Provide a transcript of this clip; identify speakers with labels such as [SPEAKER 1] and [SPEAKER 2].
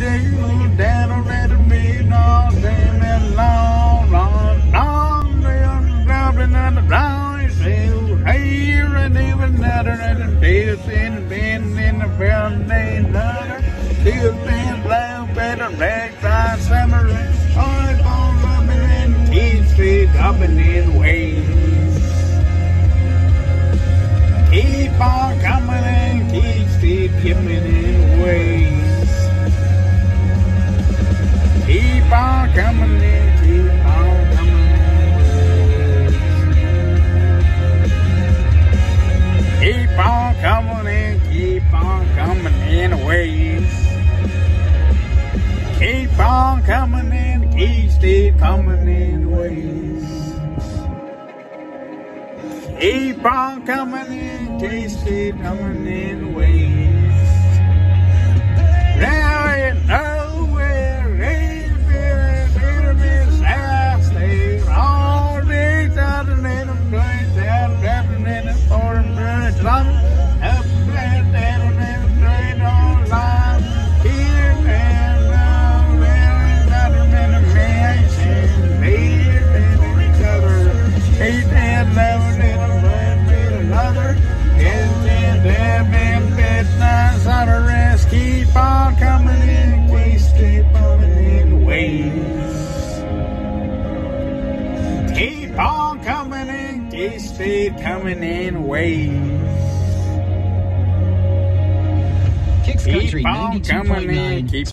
[SPEAKER 1] and do down let it be no damn and long, long, long, down, dropping on the blind so here and even and dance and bend in the fountain another. Still been blow better back by summer. I fall rubbing upping in ways. Keep on coming and keep still giving on coming in ways. Keep on coming and keep still coming in ways. Keep on coming in, keep still coming in ways. On coming in please keep on in ways keep on coming in keep coming in ways
[SPEAKER 2] Kicks Country
[SPEAKER 1] keep on coming in
[SPEAKER 2] 92.9.
[SPEAKER 1] keep